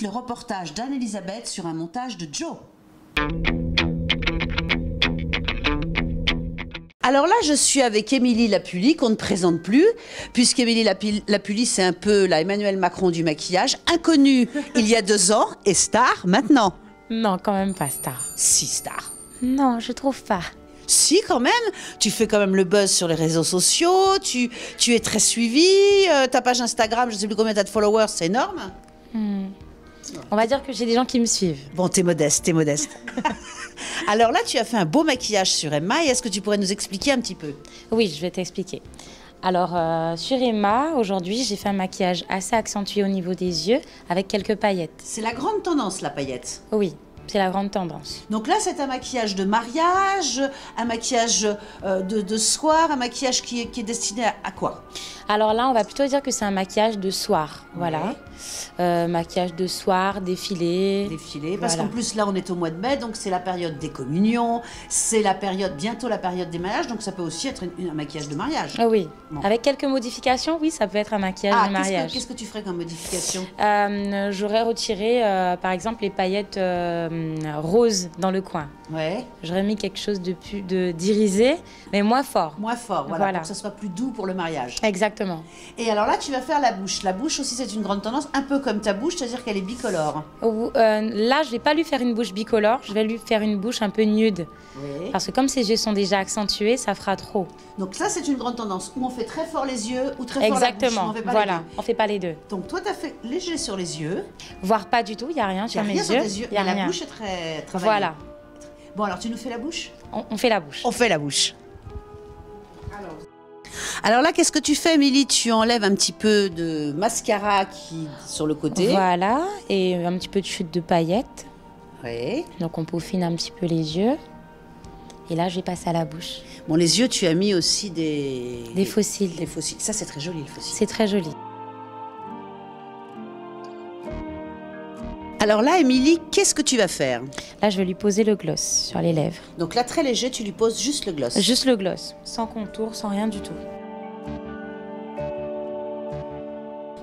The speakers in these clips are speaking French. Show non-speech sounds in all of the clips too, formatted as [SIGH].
suite le reportage d'Anne-Elisabeth sur un montage de Joe. Alors là, je suis avec Émilie Lapully, qu'on ne présente plus, puisqu'Émilie Lapully, c'est un peu la Emmanuel Macron du maquillage, inconnue [LAUGHS] il y a deux ans et star maintenant. Non, quand même pas star. Si star. Non, je trouve pas. Si, quand même. Tu fais quand même le buzz sur les réseaux sociaux, tu, tu es très suivi, euh, ta page Instagram, je ne sais plus combien tu as de followers, c'est énorme. On va dire que j'ai des gens qui me suivent. Bon, t'es modeste, t'es modeste. [LAUGHS] Alors là, tu as fait un beau maquillage sur Emma, et est-ce que tu pourrais nous expliquer un petit peu? Oui, je vais t'expliquer. Alors, euh, sur Emma, aujourd'hui, j'ai fait un maquillage assez accentué au niveau des yeux avec quelques paillettes. C'est la grande tendance, la paillette. Oui, c'est la grande tendance. Donc là, c'est un maquillage de mariage, un maquillage euh, de, de soir, un maquillage qui est, qui est destiné à, à quoi? Alors là, on va plutôt dire que c'est un maquillage de soir. Voilà. Euh, maquillage de soir, défilé. Défilé. Parce Voilà. qu'en plus, là, on est au mois de mai, donc c'est la période des communions, c'est la période, bientôt la période des mariages, donc ça peut aussi être une- un maquillage de mariage. Ah oui. Bon. Avec quelques modifications, oui, ça peut être un maquillage Ah, de qu'est-ce que- mariage. qu'est-ce que tu ferais comme modification? Euh, J'aurais retiré, par exemple, les paillettes euh, roses dans le coin. Ouais. J'aurais mis quelque chose de plus de d'irisé, mais moins fort. Moins fort, voilà, Voilà. pour que ça soit plus doux pour le mariage. Exactement. Et alors là, tu vas faire la bouche. La bouche aussi, c'est une grande tendance, un peu comme ta bouche, c'est-à-dire qu'elle est bicolore. Euh, là, je vais pas lui faire une bouche bicolore, je vais lui faire une bouche un peu nude. Oui. Parce que comme ses yeux sont déjà accentués, ça fera trop. Donc ça, c'est une grande tendance où on fait très fort les yeux ou très fort la bouche. Exactement. Voilà, on fait pas les deux. Donc toi, tu as fait léger sur les yeux. Voire pas du tout, il y a rien sur a mes rien sur yeux. tes yeux, y a mais rien. la bouche est très travaillée. Voilà, Bon, alors tu nous fais la bouche? On, on fait la bouche. On fait la bouche. Alors là, qu'est-ce que tu fais, Émilie? Tu enlèves un petit peu de mascara qui sur le côté. Voilà, et un petit peu de chute de paillettes. Oui. Donc on peaufine un petit peu les yeux. Et là, je vais passer à la bouche. Bon, les yeux, tu as mis aussi des... Des fossiles. Des fossiles. Ça, c'est très joli, le fossile. C'est très joli. Alors là, Émilie, qu'est-ce que tu vas faire? Là, je vais lui poser le gloss sur les lèvres. Donc là, très léger, tu lui poses juste le gloss. Juste le gloss, sans contour, sans rien du tout.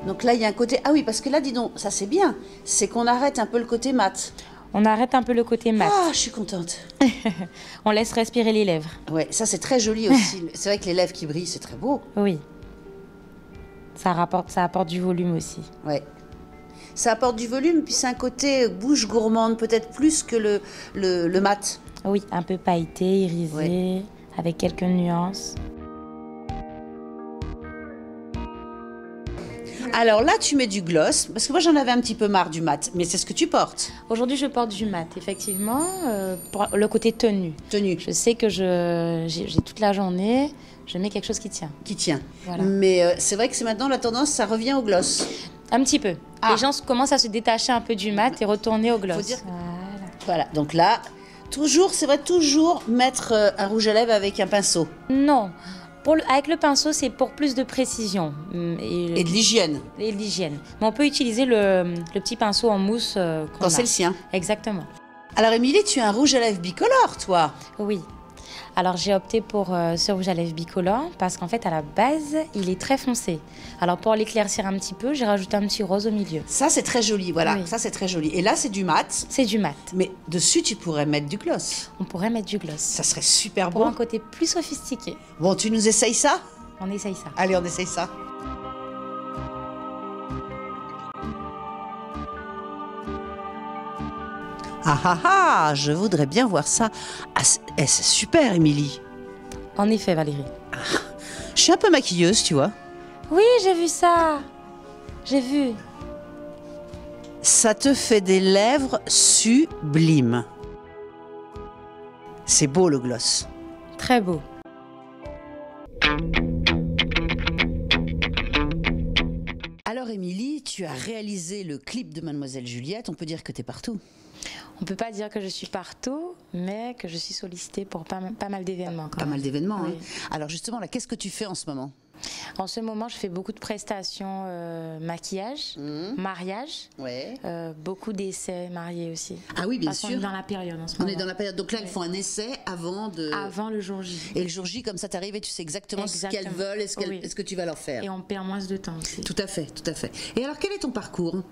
Donc là, il y a un côté... Ah oui, parce que là, dis donc, ça c'est bien. C'est qu'on arrête un peu le côté mat. On arrête un peu le côté mat. Ah, je suis contente. [LAUGHS] On laisse respirer les lèvres. Ouais, ça c'est très joli aussi. [LAUGHS] c'est vrai que les lèvres qui brillent, c'est très beau. Oui. Ça, rapporte, ça apporte du volume aussi. Ouais. Ça apporte du volume, puis c'est un côté bouche gourmande, peut-être plus que le, le, le mat. Oui, un peu pailleté, irisé, Ouais. avec quelques nuances. Alors là, tu mets du gloss, parce que moi j'en avais un petit peu marre du mat, mais c'est ce que tu portes. Aujourd'hui, je porte du mat, effectivement, euh, pour le côté tenue. Tenue, Je sais que j'ai toute la journée, je mets quelque chose qui tient. qui tient. Voilà. Mais euh, c'est vrai que c'est maintenant la tendance, ça revient au gloss. Un petit peu. Ah. Les gens commencent à se détacher un peu du mat et retourner au gloss. Faut dire- Voilà. Voilà, donc là, toujours, c'est vrai, toujours mettre euh, un rouge à lèvres avec un pinceau. Non. Pour le- avec le pinceau, c'est pour plus de précision hum, et, Et de l'hygiène, et de l'hygiène. Mais on peut utiliser le, le petit pinceau en mousse euh, quand c'est le sien. Exactement. Alors Émilie, tu as un rouge à lèvres bicolore, toi Oui. Alors j'ai opté pour euh, ce rouge à lèvres bicolore parce qu'en fait à la base il est très foncé. Alors pour l'éclaircir un petit peu, j'ai rajouté un petit rose au milieu. Ça, c'est très joli, voilà, Oui. ça c'est très joli. Et là, c'est du mat, C'est du mat. mais dessus, tu pourrais mettre du gloss. On pourrait mettre du gloss. Ça serait super Pour beau. un côté plus sophistiqué. Bon, tu nous essayes ça? On essaye ça. Allez, on essaye ça. Ah ah ah, je voudrais bien voir ça. Ah, c'est eh, super, Émilie. En effet Valérie. Je suis un peu maquilleuse, tu vois. Oui j'ai vu ça. J'ai vu. Ça te fait des lèvres sublimes. C'est beau le gloss. Très beau. Alors Émilie, tu as réalisé le clip de Mademoiselle Juliette. On peut dire que tu es partout. On peut pas dire que je suis partout, mais que je suis sollicitée pour pas, pas mal d'événements. Pas même. mal d'événements. Oui. hein. Alors justement, là, qu'est-ce que tu fais en ce moment? En ce moment, je fais beaucoup de prestations euh, maquillage, mariage, Ouais. euh, beaucoup d'essais mariés aussi. Ah oui, bien Parce sûr. est dans la période en ce On moment. est dans la période. Donc là, elles font un essai avant de. Avant le jour J. Et le jour J, comme ça, t'arrives et tu sais exactement, ce qu'elles veulent et ce, Oui. ce que tu vas leur faire. Et on perd moins de temps aussi. Tout à fait, tout à fait. Et alors, quel est ton parcours?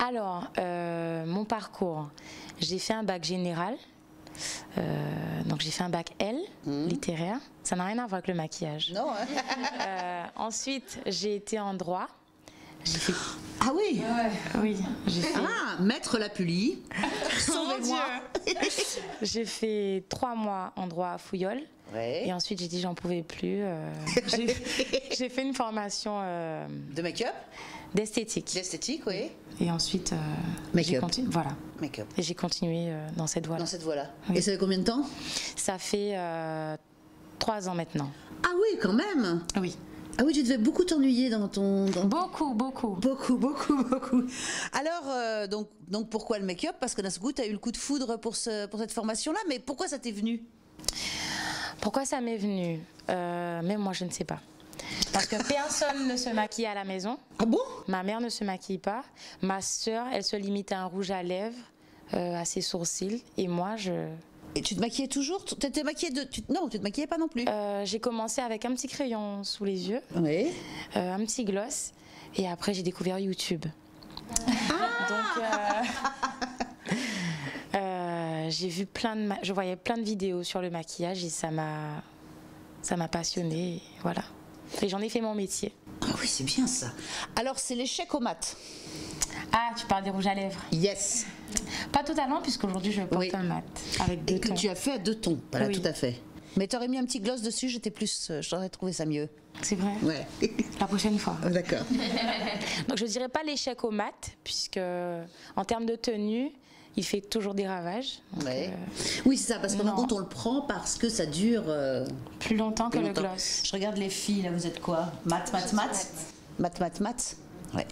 Alors, euh, mon parcours, j'ai fait un bac général. Euh, donc j'ai fait un bac L, littéraire. Ça n'a rien à voir avec le maquillage. Non, hein [LAUGHS] Euh, ensuite, j'ai été en droit. Fait... Ah oui Oui, j'ai fait... Ah, Maître. [LAUGHS] Sauvez-moi. [LAUGHS] J'ai fait trois mois en droit à Fouillol. Ouais. Et ensuite, j'ai dit j'en pouvais plus. euh, j'ai fait une formation De make-up? D'esthétique. D'esthétique, oui. Et ensuite, euh, Make-up. j'ai continué. Voilà. Make-up. Et j'ai continué euh, dans cette voie-là. Dans cette voie-là. Oui. Et ça fait combien de temps? Ça fait euh, trois ans maintenant. Ah oui, quand même Oui. Ah oui, tu devais beaucoup t'ennuyer dans ton... dans- Beaucoup, beaucoup. Beaucoup, beaucoup, beaucoup. Alors, euh, donc, donc pourquoi le make-up? Parce que d'un coup, tu as eu le coup de foudre pour, ce, pour cette formation-là, mais pourquoi ça t'est venu? Pourquoi ça m'est venu? Euh, Même moi, je ne sais pas. Parce que personne ne se maquille à la maison. Ah bon? Ma mère ne se maquille pas. Ma sœur, elle se limite à un rouge à lèvres, euh, à ses sourcils. Et moi, je, Et tu te maquillais toujours? Tu t'étais maquillée de... tu- Non, tu te maquillais pas non plus euh, j'ai commencé avec un petit crayon sous les yeux, Oui. euh, un petit gloss, et après j'ai découvert YouTube. Donc, euh, [LAUGHS] euh, j'ai vu plein de, ma- je voyais plein de vidéos sur le maquillage et ça m'a, ça m'a passionnée. Voilà. Et j'en ai fait mon métier. Ah oui, c'est bien ça. Alors, c'est l'échec au mat. Ah, tu parles des rouges à lèvres Yes. Pas totalement, puisqu'aujourd'hui je porte Oui. un mat avec deux Et que tons. tu as fait à deux tons. Voilà, Oui. tout à fait. Mais t'aurais mis un petit gloss dessus, j'étais plus... euh, J'aurais trouvé ça mieux. C'est vrai. Ouais. [LAUGHS] La prochaine fois. D'accord. Donc je dirais pas l'échec au mat, puisque en termes de tenue, il fait toujours des ravages. Donc, Ouais. euh, Oui, c'est ça, parce que non. par contre, on le prend parce que ça dure... euh, plus longtemps que plus le gloss. Je regarde les filles, là, vous êtes quoi? Mat, mat, mat Mat, mat, mat Ouais.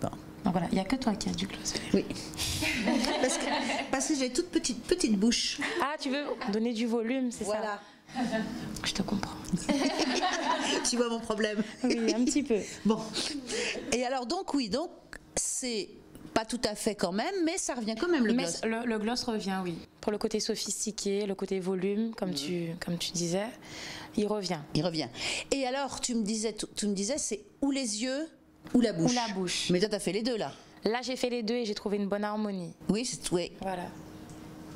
Bon. Donc voilà, il n'y a que toi qui as du gloss. Oui. [LAUGHS] parce que, parce que j'ai toute petite, petite bouche. Ah, tu veux donner du volume, c'est Voilà. ça Je te comprends. [LAUGHS] tu vois mon problème Oui, un petit peu. Bon. Et alors, donc, oui, donc, c'est pas tout à fait quand même, mais ça revient quand même le Mais gloss. le, le gloss revient, oui. Pour le côté sophistiqué, le côté volume, comme, tu, comme tu disais, il revient. Il revient. Et alors, tu me disais, tu, tu me disais, c'est ou les yeux ou la bouche. Ou la bouche. Mais toi, t'as fait les deux là. Là, j'ai fait les deux et j'ai trouvé une bonne harmonie. Oui, c'est oui. Voilà.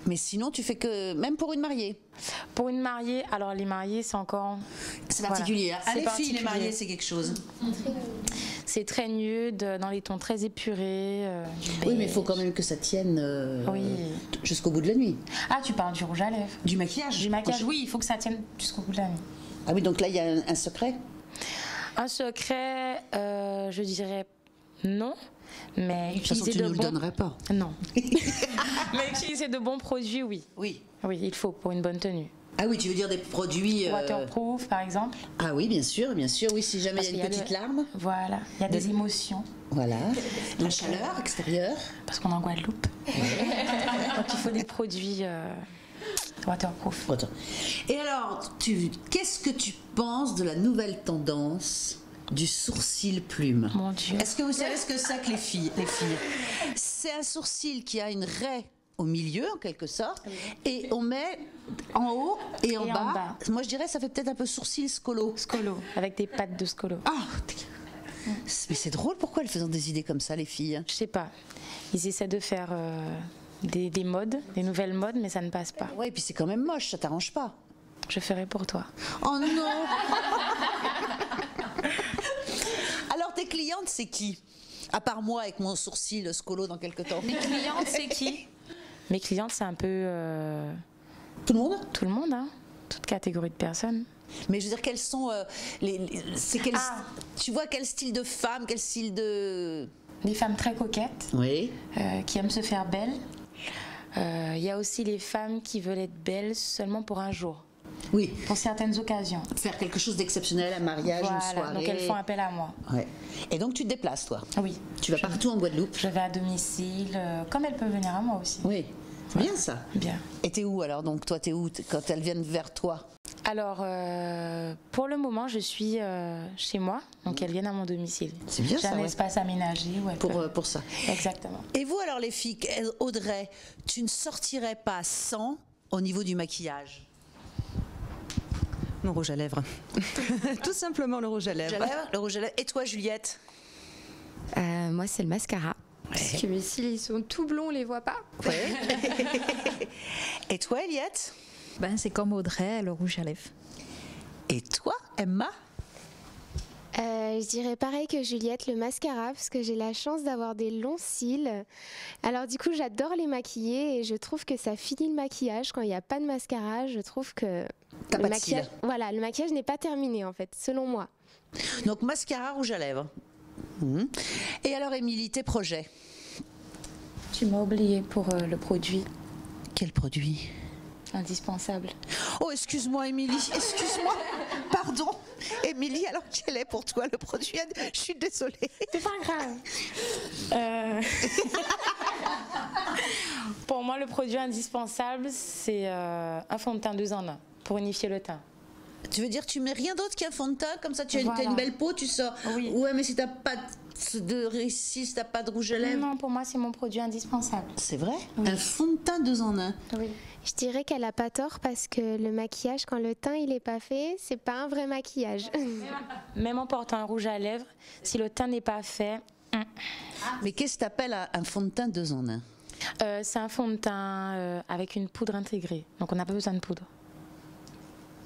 Mais sinon, tu fais que même pour une mariée. Pour une mariée, alors les mariés, c'est encore. C'est particulier. hein. Les filles, les mariées, c'est quelque chose. C'est très nude, dans les tons très épurés. euh, Oui, mais il faut quand même que ça tienne euh, Oui. jusqu'au bout de la nuit. Ah, tu parles du rouge à lèvres. Du maquillage. Du maquillage, oui, il faut que ça tienne jusqu'au bout de la nuit. Ah oui, donc là, il y a un, un secret? Un secret, euh, je dirais non, mais De toute façon, tu ne nous le donnerais pas. Non. [LAUGHS] mais utiliser de bons produits, oui. Oui. Oui, il faut pour une bonne tenue. Ah oui, tu veux dire des produits. euh, Waterproof, par exemple. Ah oui, bien sûr, bien sûr. Oui, si jamais il y a une qu'il y a petite le- larme. Voilà, il y a des émotions, Voilà. La chaleur extérieure. parce qu'on est en Guadeloupe. Donc il faut des produits euh, waterproof. Et alors, tu, qu'est-ce que tu penses de la nouvelle tendance? Du sourcil plume Mon Dieu. Est-ce que vous savez ce que c'est que les filles, les filles? C'est un sourcil qui a une raie au milieu, en quelque sorte, et on met en haut et en, Et en bas. Moi, je dirais, ça fait peut-être un peu sourcil scolo. Scolo, avec des pattes de scolo. Ah Mais c'est drôle, pourquoi elles font des idées comme ça, les filles? Je sais pas. Ils essaient de faire euh, des, des modes, des nouvelles modes, mais ça ne passe pas. Ouais, et puis c'est quand même moche, ça t'arrange pas. Je ferai pour toi. Oh non [LAUGHS] tes clientes, c'est qui? À part moi avec mon sourcil scolo dans quelques temps. Mes clientes, c'est qui? [LAUGHS] Mes clientes, c'est un peu euh, Tout le monde? Tout le monde, hein toute catégorie de personnes. Mais je veux dire, quels sont euh, les, les- c'est quel, Ah. Tu vois quel style de femme, quel style de Des femmes très coquettes, Oui. euh, qui aiment se faire belles. Euh, Il y a aussi les femmes qui veulent être belles seulement pour un jour, Oui. pour certaines occasions. Faire quelque chose d'exceptionnel, un mariage, une Voilà, soirée. donc elles font appel à moi. Ouais. Et donc tu te déplaces, toi? Oui. Tu vas partout en Guadeloupe? Je vais à domicile, euh, comme elles peuvent venir à moi aussi. Oui. C'est bien ça. Bien. Et t'es où alors? Donc toi, t'es où quand elles viennent vers toi? Alors, euh, pour le moment, je suis euh, chez moi, donc elles viennent à mon domicile. C'est bien J'ai ça, un ouais. espace aménagé où pour, euh, pour ça. Exactement. Et vous alors les filles, Audrey, tu ne sortirais pas sans au niveau du maquillage? Le rouge à lèvres. [LAUGHS] Tout simplement le rouge à lèvres. Le rouge à lèvres, le rouge à lèvres. Et toi Juliette Euh, moi, c'est le mascara. Parce que mes cils, ils sont tout blonds, on les voit pas. [LAUGHS] Et toi, Eliette Ben, c'est comme Audrey, le rouge à lèvres. Et toi, Emma Euh, je dirais pareil que Juliette, le mascara, parce que j'ai la chance d'avoir des longs cils. Alors du coup, j'adore les maquiller et je trouve que ça finit le maquillage. Quand il n'y a pas de mascara, je trouve que T'as le pas de maquillage, cils. voilà, le maquillage n'est pas terminé en fait, selon moi. Donc mascara, rouge à lèvres. Mhm. Et alors, Émilie, tes projets? Tu m'as oublié pour euh, le produit Quel produit? Indispensable. Oh, excuse-moi, Émilie, excuse-moi. [LAUGHS] Pardon. Émilie, alors quel est pour toi le produit Je suis désolée. C'est pas grave. Euh, [LAUGHS] pour moi, le produit indispensable, c'est euh, un fond de teint deux en un pour unifier le teint. Tu veux dire, tu mets rien d'autre qu'un fond de teint Comme ça, tu as, une- t'as Voilà. une belle peau, tu sors. Oui. Ouais, mais si t'as pas de, récit, si t'as pas de rouge à lèvres. Non, pour moi, c'est mon produit indispensable. C'est vrai? Oui. Un fond de teint deux en un. Oui. Je dirais qu'elle a pas tort parce que le maquillage, quand le teint il est pas fait, c'est pas un vrai maquillage. [LAUGHS] Même en portant un rouge à lèvres, si le teint n'est pas fait, Mais qu'est-ce que t'appelles un un fond de teint deux en un? Euh, c'est un fond de teint euh, avec une poudre intégrée. Donc, on n'a pas besoin de poudre.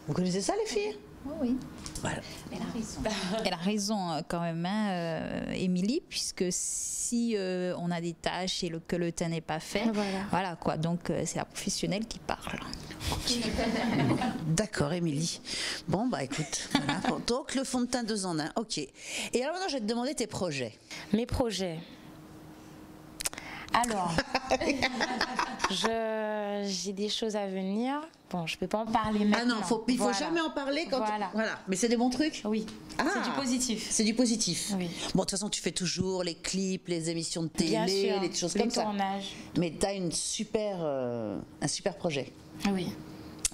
Vous connaissez ça, les filles? Oui. Voilà. Elle a raison. Elle a raison euh, quand même, hein, euh, Émilie, puisque si euh, on a des tâches et le- que le teint n'est pas fait, Voilà. voilà quoi. Donc euh, c'est la professionnelle qui parle. D'accord, Émilie. Bon, bah écoute. voilà. [LAUGHS] Donc, le fond de teint deux en un, ok. Et alors maintenant, je vais te demander tes projets. Mes projets. Alors, [LAUGHS] j'ai des choses à venir. Bon, je peux pas en parler maintenant. Ah non, faut, il faut Voilà. jamais en parler quand. Voilà. voilà. Mais c'est des bons trucs? Oui, Ah. c'est du positif. C'est du positif. Oui. Bon, de toute façon, tu fais toujours les clips, les émissions de télé, Bien sûr, les choses les comme ça. tournages. Mais tu as une super, euh, un super projet. Oui.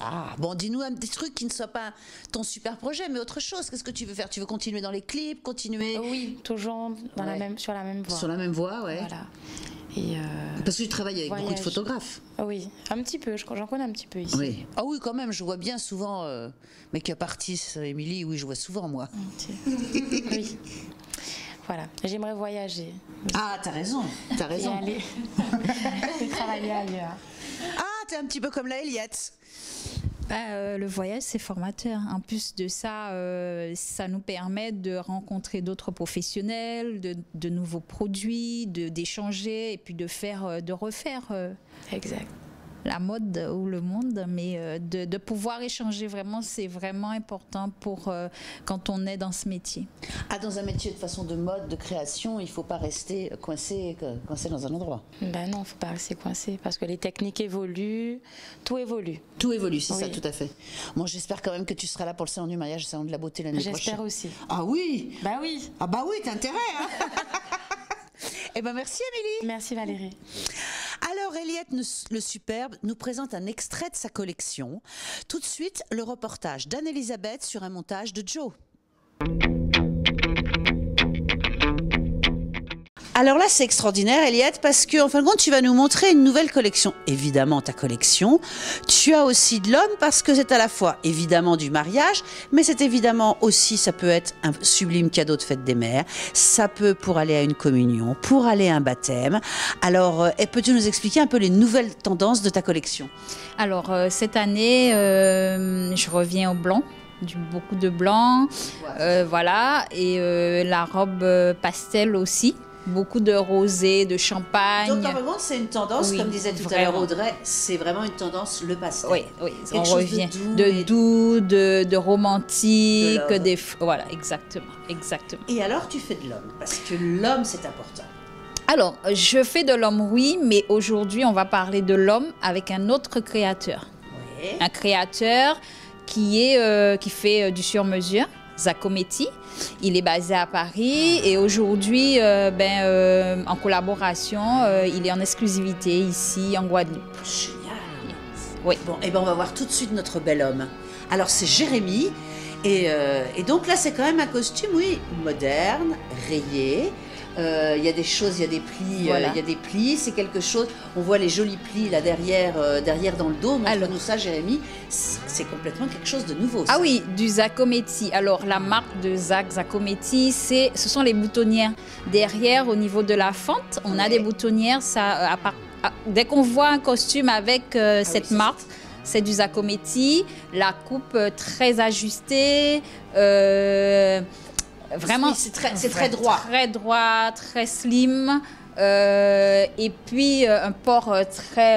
Ah, bon, dis-nous un petit truc qui ne soit pas ton super projet, mais autre chose. Qu'est-ce que tu veux faire? Tu veux continuer dans les clips, continuer Oui, toujours dans la même, sur la même voie. sur la même voie, ouais. Voilà. Et euh, Parce que tu travailles avec beaucoup de photographes. oui, un petit peu, je- j'en connais un petit peu ici. Oui. Ah oui, quand même, je vois bien souvent Make-up Artist, Émilie, oui, je vois souvent, moi. Oui. Voilà, j'aimerais voyager Ah, t'as raison, t'as et raison. aller [LAUGHS] [LAUGHS] et travailler ailleurs. Ah, t'es un petit peu comme la Eliette. Bah, euh, le voyage, c'est formateur. En plus de ça, euh, ça nous permet de rencontrer d'autres professionnels, de, de nouveaux produits, d'échanger et puis de faire, euh, de refaire Exact. La mode ou le monde, mais euh, de, de pouvoir échanger vraiment, c'est vraiment important pour euh, quand on est dans ce métier. Ah, dans un métier de façon de mode, de création, il faut pas rester coincé, coincé dans un endroit. Ben non, faut pas rester coincé parce que les techniques évoluent, tout évolue. Tout évolue, c'est ça, tout à fait. Bon, j'espère quand même que tu seras là pour le salon du mariage, le salon de la beauté l'année prochaine. J'espère aussi. Ah oui Bah oui. Ah bah oui, t'as intérêt, hein [LAUGHS] Eh ben merci, Émilie. Merci Valérie. Alors, Eliette le Superbe nous présente un extrait de sa collection. Tout de suite, le reportage d'Anne-Elisabeth sur un montage de Joe. Alors là, c'est extraordinaire, Eliette, parce que, en fin de compte, tu vas nous montrer une nouvelle collection. Évidemment, ta collection. Tu as aussi de l'homme, parce que c'est à la fois, évidemment, du mariage, mais c'est évidemment aussi, ça peut être un sublime cadeau de fête des mères. Ça peut pour aller à une communion, pour aller à un baptême. Alors, euh, peux-tu nous expliquer un peu les nouvelles tendances de ta collection? Alors, euh, cette année, euh, je reviens au blanc, du, beaucoup de blanc, euh, voilà, et euh, la robe pastel aussi, beaucoup de rosé, de champagne. Donc, compte, c'est une tendance, Oui, comme disait tout à l'heure vraiment. Audrey, c'est vraiment une tendance, le pastel. Oui, oui, Quelque on de revient doux de doux, de, de romantique, De des voilà, exactement, exactement. Et alors, tu fais de l'homme, parce que l'homme, c'est important. Alors, je fais de l'homme, oui, mais aujourd'hui, on va parler de l'homme avec un autre créateur. Oui. un créateur qui, est, euh, qui fait euh, du sur-mesure, Zacometti. Il est basé à Paris et aujourd'hui, euh, ben, euh, en collaboration, euh, il est en exclusivité ici en Guadeloupe. Génial. Oui. Bon, et ben on va voir tout de suite notre bel homme. Alors c'est Jérémy, et, et donc là c'est quand même un costume, oui, moderne, rayé, Euh, Il y a des choses, il y a des plis, euh, Voilà. il y a des plis. C'est quelque chose. On voit les jolis plis là derrière, euh, derrière dans le dos. Alors. Montre-nous ça, Jérémy. C'est complètement quelque chose de nouveau. Ah oui, du Zacometti. Alors la marque de Zach Zacometti, c'est, ce sont les boutonnières. Derrière, au niveau de la fente, on a des boutonnières. Ça, à part- à- dès qu'on voit un costume avec Ah cette oui, marque, c'est du Zacometti. La coupe très ajustée. euh, vraiment, Oui, c'est très- c'est très droit. Très droit, très slim. euh, et puis euh, un port euh, très,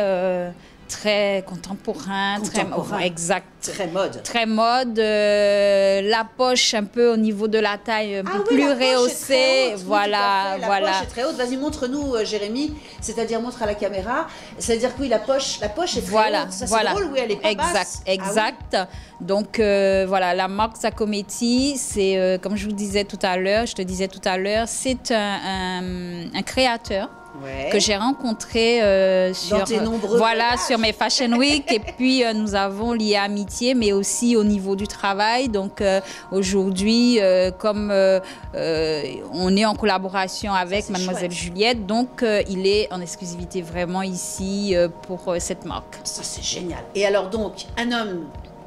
très contemporain, Contemporain. très exact Très mode. très mode, euh, la poche un peu au niveau de la taille un Ah peu oui, plus rehaussée, haute, voilà. La voilà. poche est très haute. Vas-y, montre-nous, euh, Jérémy. C'est-à-dire, montre à la caméra. C'est-à-dire que oui, la poche, la poche est très Voilà, haute. Ça, voilà. drôle, oui, elle est pas exact, basse. Ah oui. exact. Donc euh, voilà, la marque Zacometti, c'est euh, comme je vous disais tout à l'heure, je te disais tout à l'heure, c'est un, un- un créateur Ouais. que j'ai rencontré euh, sur nombreux voilà voyages. sur mes Fashion Week et puis euh, nous avons lié amitié mais aussi au niveau du travail donc euh, aujourd'hui euh, comme euh, euh, on est en collaboration avec mademoiselle chouette. Juliette donc euh, il est en exclusivité vraiment ici euh, pour euh, cette marque Ça, c'est génial. Et alors, donc, un homme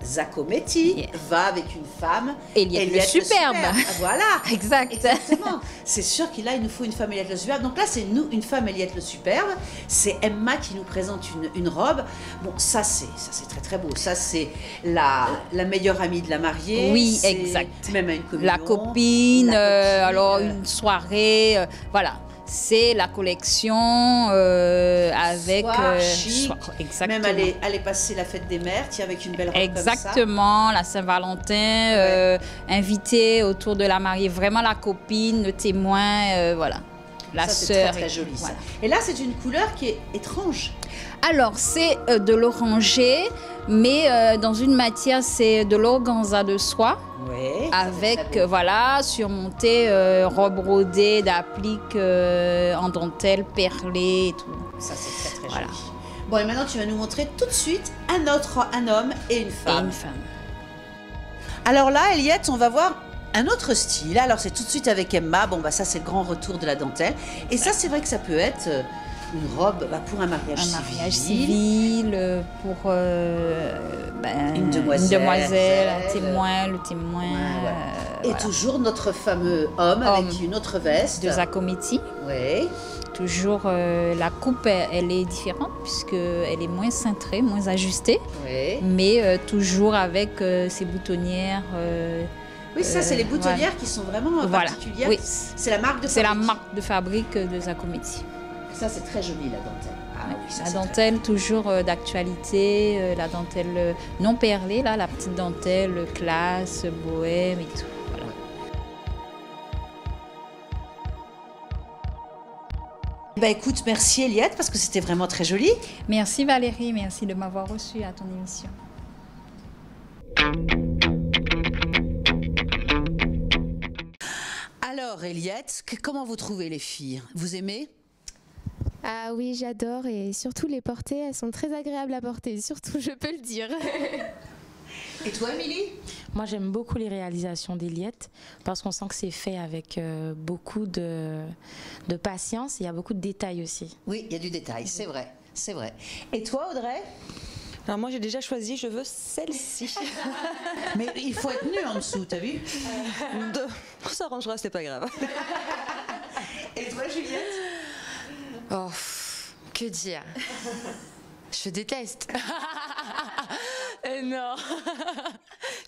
Zacometti Yeah. va avec une femme. Eliette le superbe. Ah, Voilà. [LAUGHS] exact Exactement. C'est sûr qu'il a, il nous faut une femme Eliette le superbe. Donc là, c'est nous, une femme Eliette le superbe. C'est Emma qui nous présente une, une robe. Bon, ça c'est, ça c'est très très beau. Ça c'est la, la meilleure amie de la mariée. Oui, exact. Même à une communion. la copine, La euh, copine, alors euh, une soirée, euh, voilà. C'est la collection euh, avec Soir euh, chic. soir- exactement. Même aller, aller passer la fête des mères, tiens, avec une belle robe comme ça. Exactement, la Saint-Valentin, euh, invité autour de la mariée, vraiment la copine, le témoin, euh, voilà, la ça, sœur. très, joli. ça. Et là, c'est une couleur qui est étrange. Alors, c'est de l'oranger, mais euh, dans une matière, c'est de l'organza de soie. Ouais. avec euh, voilà surmonté euh, robe brodée d'appliques euh, en dentelle perlée et tout. Ça, c'est très très Voilà. joli. Bon, et maintenant, tu vas nous montrer tout de suite un autre, un homme et une Et femme. une femme. Alors là, Eliette, on va voir un autre style. Alors, c'est tout de suite avec Emma. Bon, bah ça, c'est le grand retour de la dentelle. Et ça, c'est vrai que ça peut être euh, une robe bah, pour un mariage Un civil. mariage civil euh, pour euh, ben, Une demoiselle. demoiselle, un témoin, le témoin. Ouais, ouais. euh, Et voilà. toujours notre fameux homme, Homme. avec une autre veste. de Zacometti. Oui. Toujours euh, la coupe, elle, est différente puisque elle est moins cintrée, moins ajustée, Oui. mais euh, toujours avec ses boutonnières. Oui, ça, c'est les boutonnières qui sont vraiment voilà. particulières. Oui. C'est la marque de C'est la fabrique. marque de fabrique de Zacometti. Ça, c'est très joli, la dentelle. Ah oui, ça, la très- dentelle toujours euh, d'actualité, euh, la dentelle euh, non perlée, là, la petite dentelle euh, classe, bohème et tout. Voilà. Bah écoute, merci Eliette, parce que c'était vraiment très joli. Merci Valérie, merci de m'avoir reçue à ton émission. Alors Eliette, comment vous trouvez les filles? Vous aimez? Ah oui, j'adore et surtout les porter, elles sont très agréables à porter, surtout je peux le dire. [LAUGHS] Et toi, Émilie? Moi, j'aime beaucoup les réalisations d'Eliette parce qu'on sent que c'est fait avec euh, beaucoup de, de patience. Il y a beaucoup de détails aussi. Oui, il y a du détail, c'est vrai, c'est vrai. Et toi, Audrey? Alors moi j'ai déjà choisi, je veux celle-ci. [LAUGHS] Mais il faut être nu en dessous, t'as vu? De... On s'arrangera, c'est pas grave. Et toi, Juliette? Oh, que dire Je déteste. [LAUGHS] Euh, non.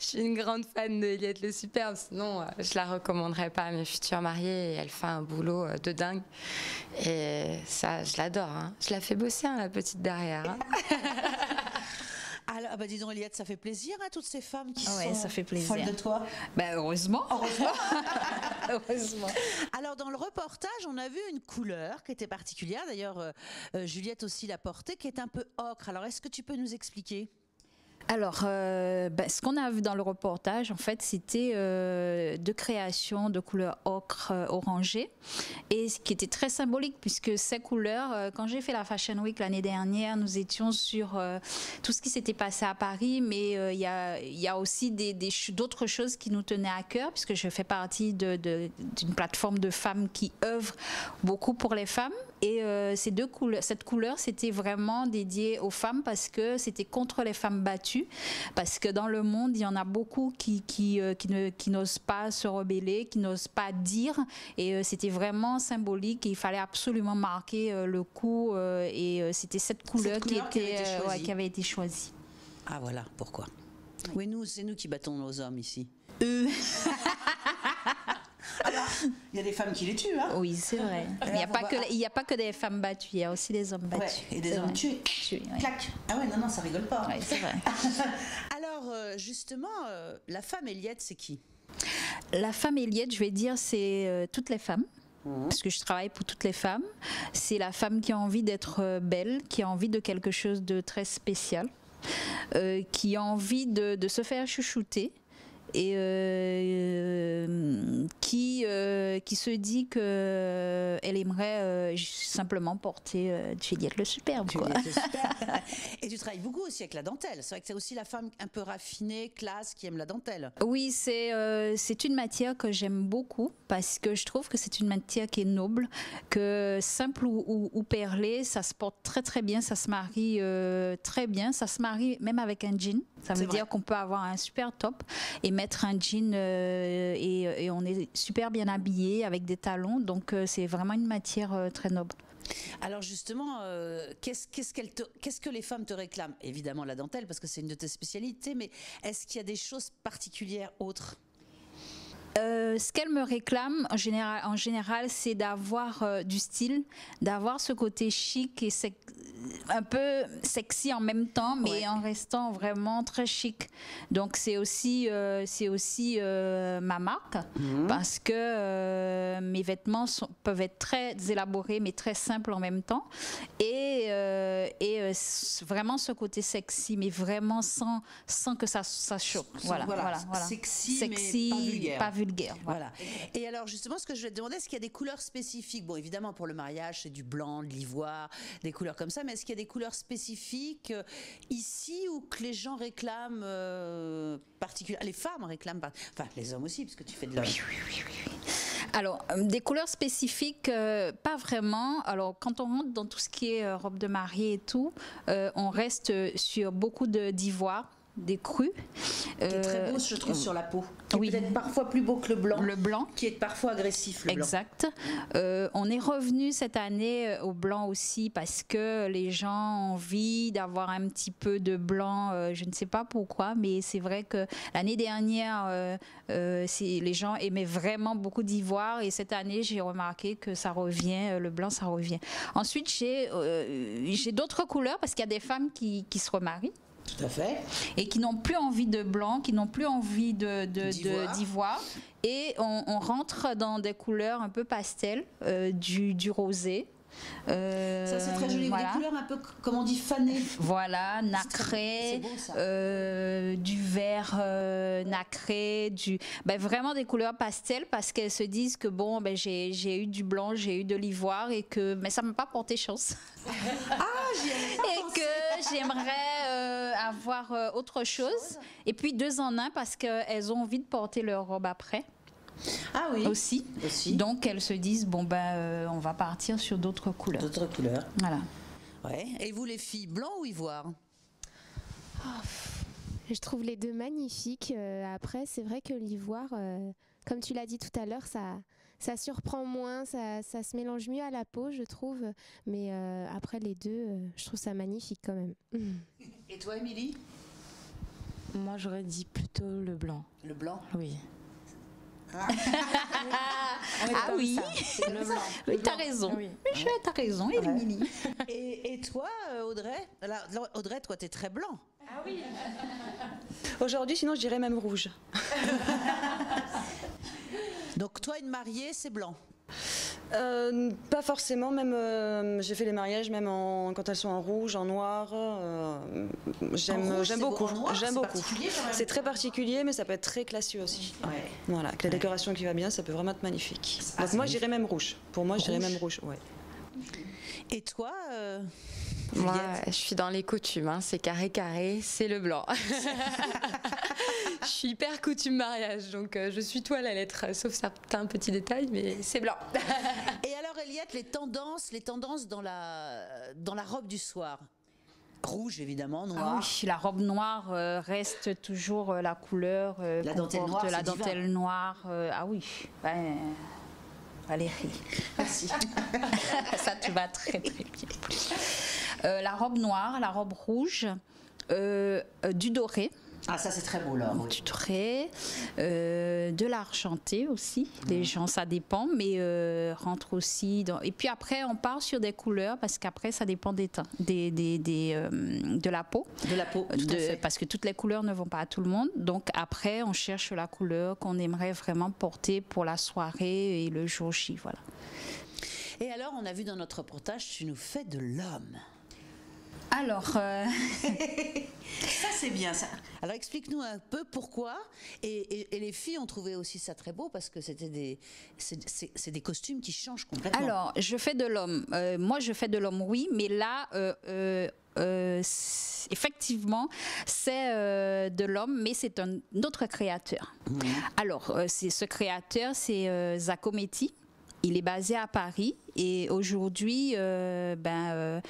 je suis une grande fan de Eliette le Superbe, sinon euh, je la recommanderais pas à mes futures mariées. et Elle fait un boulot euh, de dingue. Et ça, je l'adore. hein. Je la fais bosser, hein, la petite derrière. hein. [LAUGHS] Alors, ah bah dis donc, Eliette, ça fait plaisir à toutes ces femmes qui Ah ouais, sont ça fait plaisir. folles de toi. Ben, heureusement. Heureusement. [LAUGHS] heureusement. Alors, dans le reportage, on a vu une couleur qui était particulière. D'ailleurs, euh, euh, Juliette aussi l'a portée, qui est un peu ocre. Alors, est-ce que tu peux nous expliquer? Alors, ben, ce qu'on a vu dans le reportage, en fait, c'était euh, de création de couleurs ocre euh, et ce qui était très symbolique, puisque ces couleurs, euh, quand j'ai fait la Fashion Week l'année dernière, nous étions sur euh, tout ce qui s'était passé à Paris, mais il y, a, aussi d'autres choses qui nous tenaient à cœur, puisque je fais partie d'une plateforme de femmes qui œuvrent beaucoup pour les femmes. Et euh, ces deux couleurs, cette couleur, c'était vraiment dédié aux femmes parce que c'était contre les femmes battues. Parce que dans le monde, il y en a beaucoup qui, qui, euh, qui ne- qui n'osent pas se rebeller, qui n'osent pas dire. Et euh, c'était vraiment symbolique et il fallait absolument marquer le coup. et c'était cette couleur, couleur qui qui, avait était, été ouais, choisie. qui avait été choisie. Ah voilà, pourquoi? Oui, nous, c'est nous qui battons nos hommes ici. Euh, [LAUGHS] Il y a des femmes qui les tuent, hein oui, c'est vrai. Il n'y a, pas que- il n'y a pas que des femmes battues, il y a aussi des hommes Ouais, battus. et des hommes vrai. tués. Tués, ouais. Clac Ah ouais, non, non, ça rigole pas. Ouais, c'est vrai. [LAUGHS] Alors, euh, justement, euh, la femme Eliette, c'est qui? La femme Eliette, je vais dire, c'est euh, toutes les femmes. Parce que je travaille pour toutes les femmes. C'est la femme qui a envie d'être belle, qui a envie de quelque chose de très spécial, euh, qui a envie de, de se faire chouchouter et euh, qui, euh, qui se dit que elle aimerait euh, simplement porter euh, Juliette le superbe. quoi. Juliette. [LAUGHS] Et tu travailles beaucoup aussi avec la dentelle. C'est vrai que c'est aussi la femme un peu raffinée, classe, qui aime la dentelle. Oui, c'est euh, c'est une matière que j'aime beaucoup parce que je trouve que c'est une matière qui est noble, que simple ou, ou, ou perlé, ça se porte très très bien, ça se marie euh, très bien, ça se marie même avec un jean. Ça veut dire qu'on peut avoir un super top et mettre un jean euh, et, on est super bien habillé avec des talons, donc euh, c'est vraiment une matière euh, très noble. Alors justement, qu'est-ce te- qu'est-ce que les femmes te réclament? Évidemment la dentelle, parce que c'est une de tes spécialités, mais est-ce qu'il y a des choses particulières autres? Euh, ce qu'elle me réclame en général, en général c'est d'avoir euh, du style, d'avoir ce côté chic et un peu sexy en même temps, mais Ouais. en restant vraiment très chic. Donc c'est aussi, euh, c'est aussi ma marque parce que mes vêtements sont- peuvent être très élaborés mais très simples en même temps et, vraiment ce côté sexy mais vraiment sans, sans que ça, ça choque. Voilà, voilà, voilà, voilà. sexy, mais pas vulgaire. pas vulgaire, voilà. Voilà. Et alors justement, ce que je vais te demander, est-ce qu'il y a des couleurs spécifiques? Bon, évidemment, pour le mariage, c'est du blanc, de l'ivoire, des couleurs comme ça, mais est-ce qu'il y a des couleurs spécifiques euh, ici ou que les gens réclament euh, particulièrement Les femmes réclament, par- enfin les hommes aussi, parce que tu fais de l'homme. Alors, euh, des couleurs spécifiques, euh, pas vraiment. Alors, quand on rentre dans tout ce qui est robe de mariée et tout, on reste sur beaucoup d'ivoire, des crus. Qui est très Euh, beau, je trouve, sur la peau. Qui oui. est peut-être parfois plus beau que le blanc. Le blanc. Qui est parfois agressif, le blanc. Exact. Euh, on est revenu cette année euh, au blanc aussi parce que les gens ont envie d'avoir un petit peu de blanc. euh, je ne sais pas pourquoi, mais c'est vrai que l'année dernière, euh, euh, les gens aimaient vraiment beaucoup d'ivoire et cette année, j'ai remarqué que ça revient, euh, le blanc, ça revient. Ensuite, j'ai euh, j'ai d'autres couleurs parce qu'il y a des femmes qui, qui se remarient Tout à fait. et qui n'ont plus envie de blanc, qui n'ont plus envie de, D'ivoire. d'ivoire. Et on, on rentre dans des couleurs un peu pastel, euh, du, du rosé. Euh, Ça, c'est très joli. Voilà. Des couleurs un peu, comme on dit, fanées. Voilà, nacré, beau, euh, du vert euh, nacré, du, ben, vraiment des couleurs pastel parce qu'elles se disent que bon, ben, j'ai eu du blanc, j'ai eu de l'ivoire et que mais ça m'a pas porté chance. et que j'aimerais euh, avoir euh, autre chose. Et puis deux en un parce qu'elles ont envie de porter leur robe après Ah oui. aussi. Aussi. Donc elles se disent bon ben euh, on va partir sur d'autres couleurs. D'autres couleurs. Voilà. Ouais. Et vous, les filles, blanc ou ivoire? Je trouve les deux magnifiques. Euh, après, c'est vrai que l'ivoire, euh, comme tu l'as dit tout à l'heure, ça, ça surprend moins, ça, ça se mélange mieux à la peau, je trouve. Mais euh, après, les deux, euh, je trouve ça magnifique quand même. Et toi, Émilie? Moi, j'aurais dit plutôt le blanc. Le blanc? Oui. Ah oui, [LAUGHS] Le blanc. oui t'as raison. Oui. T'as raison, Émilie. [LAUGHS] Et, et toi, euh, Audrey? Là, là, Audrey, toi, t'es très blanc. [LAUGHS] Aujourd'hui, sinon, je dirais même rouge. Donc, toi, une mariée, c'est blanc. Euh, pas forcément, même euh, j'ai fait les mariages même en, quand elles sont en rouge, en noir. euh, j'aime beaucoup. J'aime c'est beaucoup. C'est très particulier, mais ça peut être très classieux aussi. Ouais. Voilà, avec la décoration qui va bien, ça peut vraiment être magnifique. Ah, Donc moi, j'irais même rouge. Pour moi, j'irais même rouge. Ouais. Et toi, euh, Moi, je suis dans les coutumes, hein. c'est carré carré, c'est le blanc. [LAUGHS] je suis hyper coutume mariage, donc euh, je suis tout à la lettre, sauf certains petits détails, mais c'est blanc. [LAUGHS] Et alors, Eliette, les tendances, les tendances dans la, dans la robe du soir? Rouge, évidemment, Ah noir. oui, la robe noire euh, reste toujours euh, la couleur euh, La dentelle noire, la divin. dentelle noire. euh, ah oui, ben, Valérie, Merci. [LAUGHS] ça te va très très bien. Euh, la robe noire, la robe rouge, euh, euh, du doré. Ah, ça, c'est très beau, là. oui. Du doré, euh, de l'argenté aussi. Les gens, ça dépend, mais euh, rentre aussi dans. Et puis après, on part sur des couleurs parce qu'après, ça dépend des teints, des, des, des, euh, de la peau. De la peau, tout à De- fait. parce que toutes les couleurs ne vont pas à tout le monde. Donc après, on cherche la couleur qu'on aimerait vraiment porter pour la soirée et le jour J. Voilà. Et alors, on a vu dans notre reportage, tu nous fais de l'homme. Alors, euh, [LAUGHS] Ça, c'est bien, ça. Alors, explique-nous un peu pourquoi. Et, et- et les filles ont trouvé aussi ça très beau parce que c'était des, c'est, c'est- c'est des costumes qui changent complètement. alors, je fais de l'homme. Euh, moi, je fais de l'homme, oui, mais là, euh, euh, euh, c'est- effectivement, c'est euh, de l'homme, mais c'est un autre créateur. Alors, euh, c'est ce créateur, c'est euh, Zacometti. Il est basé à Paris et aujourd'hui, euh, ben, euh,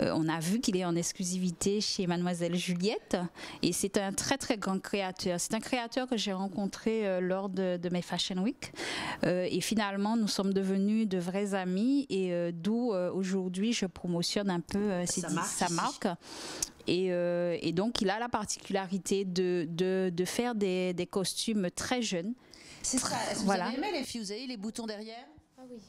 euh, on a vu qu'il est en exclusivité chez Mademoiselle Juliette et c'est un très très grand créateur. C'est un créateur que j'ai rencontré euh, lors de, de mes Fashion Week Euh, et finalement nous sommes devenus de vrais amis et euh, d'où aujourd'hui je promotionne un peu Sa dis- marque sa marque. Et, euh, et donc, il a la particularité de, de, de faire des, des costumes très jeunes. c'est ça. Est-ce que Voilà. Vous avez aimé les filles Vous avez les boutons derrière? Ah oui.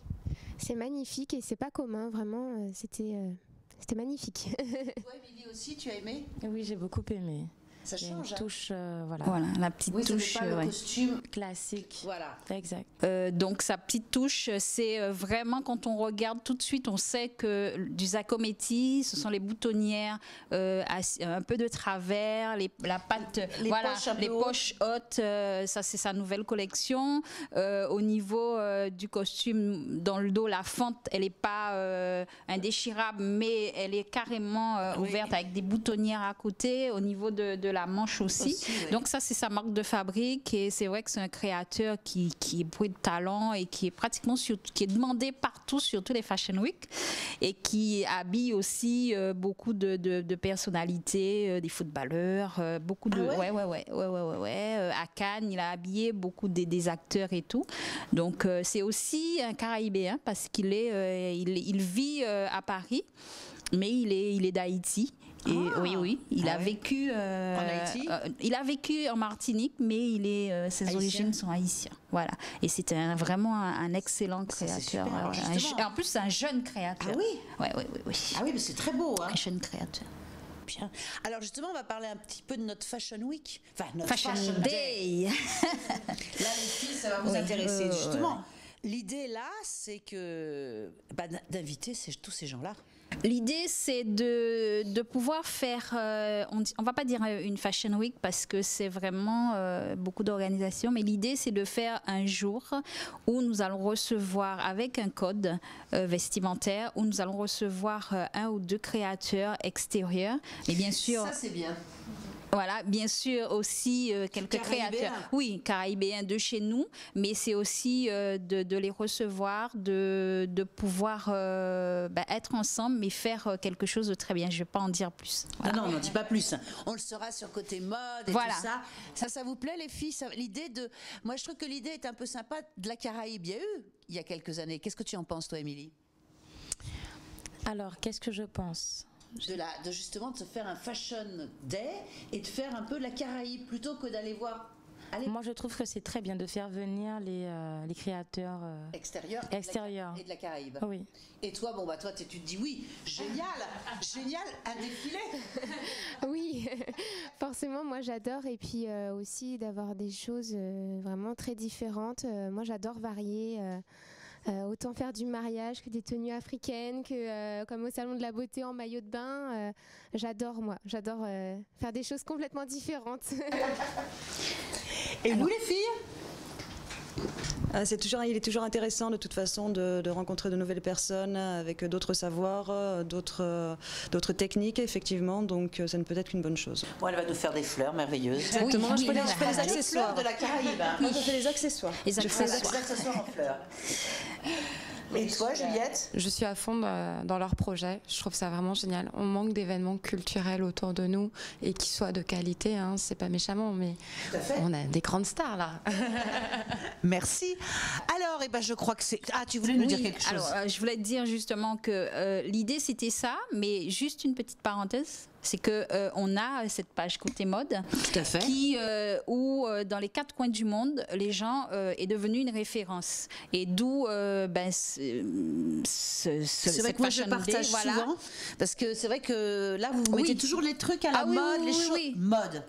C'est magnifique et c'est pas commun, vraiment. euh, C'était euh, c'était magnifique. [LAUGHS] Toi, Émilie aussi, tu as aimé? Oui, j'ai beaucoup aimé. Ça Il y a change. une hein. touche, euh, voilà, Voilà, la petite Oui, touche. c'est pas euh, le ouais. costume. classique. Voilà. Exact. Euh, donc sa petite touche, c'est euh, vraiment quand on regarde tout de suite, on sait que du Zacometti, ce sont les boutonnières euh, un peu de travers, les, la patte, Les voilà, poches un peu les hautes. poches hautes. euh, ça c'est sa nouvelle collection. Euh, au niveau euh, du costume, dans le dos, la fente, elle n'est pas euh, indéchirable, mais elle est carrément euh, Oui. ouverte avec des boutonnières à côté. Au niveau de, de la manche aussi. Donc ça, c'est sa marque de fabrique et c'est vrai que c'est un créateur qui, qui est bruit de talent et qui est pratiquement sur, qui est demandé partout, sur tous les Fashion Week et qui habille aussi euh, beaucoup de, de- de personnalités, euh, des footballeurs, euh, beaucoup de... Ah ouais? ouais, ouais, ouais, ouais, ouais, ouais, ouais. À Cannes, il a habillé beaucoup des, des acteurs et tout. Donc c'est aussi un Caraïbéen parce qu'il est, il, il vit à Paris, mais il est, il est d'Haïti. Et Ah. oui, oui, il Ah a ouais. vécu euh, En Haïti euh, il a vécu en Martinique, mais il est, euh, ses Haïtien. origines sont haïtiennes. Voilà. Et c'était vraiment un, un excellent créateur. Alors, un en plus, c'est un jeune créateur. Ah oui Ouais, ouais, ouais, oui. Ah oui, mais c'est très beau. Hein. Un jeune créateur. Bien. Alors justement, on va parler un petit peu de notre Fashion Week. Enfin, notre Fashion, Day. [LAUGHS] Là, les filles, ça va vous Oui. intéresser. Justement, l'idée là, c'est que bah, d'inviter tous ces gens-là. L'idée, c'est de, de pouvoir faire, euh, on ne va pas dire euh, une fashion week parce que c'est vraiment euh, beaucoup d'organisations, mais l'idée, c'est de faire un jour où nous allons recevoir avec un code euh, vestimentaire, où nous allons recevoir un ou deux créateurs extérieurs. Et bien sûr, Ça, c'est bien. Voilà, bien sûr aussi euh, quelques créateurs, oui, caraïbéens de chez nous, mais c'est aussi euh, de, de les recevoir, de, de pouvoir euh, bah, être ensemble, mais faire euh, quelque chose de très bien. Je ne vais pas en dire plus. Voilà. Non, non, on n'en dit pas plus. On le saura sur côté mode et Voilà. tout ça. Ça, ça vous plaît, les filles L'idée de. Moi, je trouve que l'idée est un peu sympa de la Caraïbe. Il y a eu il y a quelques années. Qu'est-ce que tu en penses, toi, Émilie? Alors, qu'est-ce que je pense? De, la, de justement de se faire un fashion day et de faire un peu la Caraïbe plutôt que d'aller voir Allez, Moi, je trouve que c'est très bien de faire venir les, euh, les créateurs. euh, extérieur et de la- Extérieur. et de la Caraïbe. Oui. Et toi, bon bah toi, tu te dis oui, génial, [LAUGHS] génial, un défilé. [LAUGHS] Oui, [LAUGHS] forcément, moi j'adore. Et puis euh, aussi d'avoir des choses euh, vraiment très différentes. Euh, moi j'adore varier. Euh, autant faire du mariage que des tenues africaines, que euh, comme au salon de la beauté en maillot de bain. Euh, j'adore moi, j'adore euh, faire des choses complètement différentes. [LAUGHS] Et vous les filles? Ah, c'est toujours, il est toujours intéressant de toute façon de, de rencontrer de nouvelles personnes avec d'autres savoirs, d'autres, d'autres techniques, effectivement. Donc, ça ne peut être qu'une bonne chose. Bon, elle va nous faire des fleurs merveilleuses. Exactement, Oui, je fais les, oui, les oui. accessoires. de la Caraïbe. hein. Moi, je fais les accessoires. Les Je fais les accessoires. Des accessoires en fleurs. Et toi, Juliette Je suis à fond dans leur projet. Je trouve ça vraiment génial. On manque d'événements culturels autour de nous et qui soient de qualité. Hein. C'est pas méchamment, mais on a des grandes stars là. [LAUGHS] Merci. Alors, eh ben, je crois que c'est. Ah, tu voulais nous dire quelque chose Alors, euh, je voulais te dire justement que euh, l'idée c'était ça, mais juste une petite parenthèse, c'est que euh, on a cette page côté mode Tout à fait. qui euh, où euh, dans les quatre coins du monde, les gens est devenu une référence et d'où ben ce- ce- ce- C'est vrai que moi je Day, partage voilà. souvent parce que c'est vrai que là vous Oui. mettez toujours les trucs à la Ah mode, oui, les choses mode.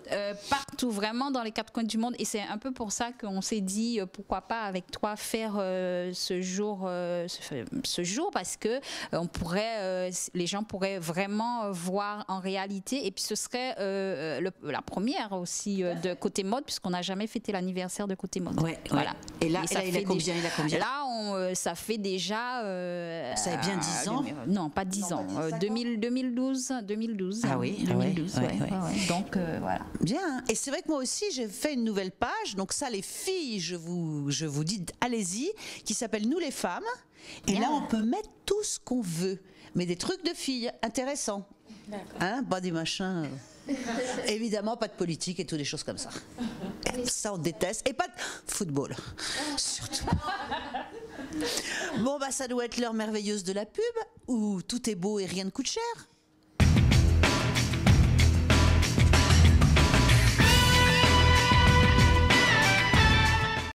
Partout, vraiment dans les quatre coins du monde. Et c'est un peu pour ça qu'on s'est dit, pourquoi pas avec toi faire ce jour, ce, ce jour, parce que on pourrait, les gens pourraient vraiment voir en réalité. Et puis ce serait euh, le- la première aussi euh, de côté mode, puisqu'on n'a jamais fêté l'anniversaire de côté mode. Ouais, voilà. ouais. Et là, ça là, il a fait combien, il a combien Là, on, euh, ça fait déjà. euh, Ça fait bien 10 ans euh, Non, pas 10 ans. euh, 2000, 2012, 2012. Ah oui, ah ouais, 2012, ouais, ouais, ouais. ouais, ouais. Donc euh, voilà. Bien. Et c'est vrai que moi aussi, j'ai fait une nouvelle page. Donc ça, les filles, je vous, je vous dis, allez-y, qui s'appelle Nous les femmes. Et là, on peut mettre tout ce qu'on veut, mais des trucs de filles intéressants. Hein, pas des machins. [LAUGHS] Évidemment, pas de politique et toutes des choses comme ça. Ça, on déteste. Et pas de football. Surtout. [LAUGHS] Bon, bah, ça doit être l'heure merveilleuse de la pub, où tout est beau et rien ne coûte cher.